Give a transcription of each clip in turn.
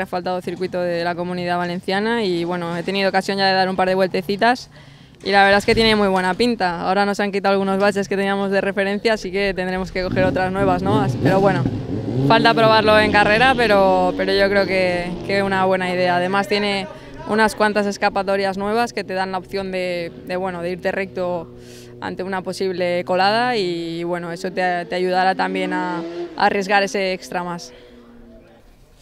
en faltado circuito de la comunidad valenciana y bueno, he tenido ocasión ya de dar un par de vueltecitas y la verdad es que tiene muy buena pinta. Ahora nos han quitado algunos baches que teníamos de referencia, así que tendremos que coger otras nuevas, ¿no? Pero bueno, falta probarlo en carrera, pero, pero yo creo que es una buena idea. Además tiene unas cuantas escapatorias nuevas que te dan la opción de, bueno, de irte recto ante una posible colada y bueno, eso te, ayudará también a arriesgar ese extra más.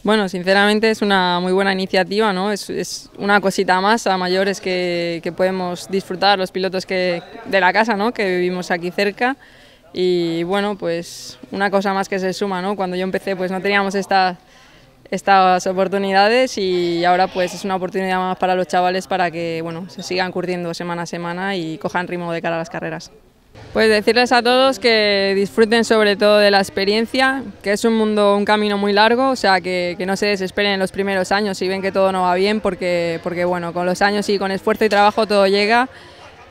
Bueno, sinceramente es una muy buena iniciativa, ¿no? Es, una cosita más a mayores que, podemos disfrutar los pilotos que, de la casa, ¿no? Que vivimos aquí cerca y bueno, pues una cosa más que se suma, ¿no? Cuando yo empecé pues no teníamos esta, estas oportunidades y ahora pues es una oportunidad más para los chavales para que bueno, se sigan curtiendo semana a semana y cojan ritmo de cara a las carreras. Pues decirles a todos que disfruten sobre todo de la experiencia, que es un mundo, un camino muy largo, o sea que, que no se desesperen en los primeros años y ven que todo no va bien, porque, porque bueno, con los años y con esfuerzo y trabajo todo llega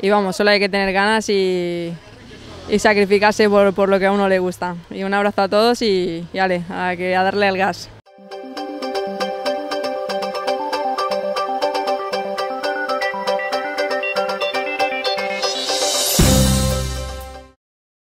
y vamos, solo hay que tener ganas y, y sacrificarse por, por, lo que a uno le gusta. Y un abrazo a todos y, y ale, a, que, a darle el gas.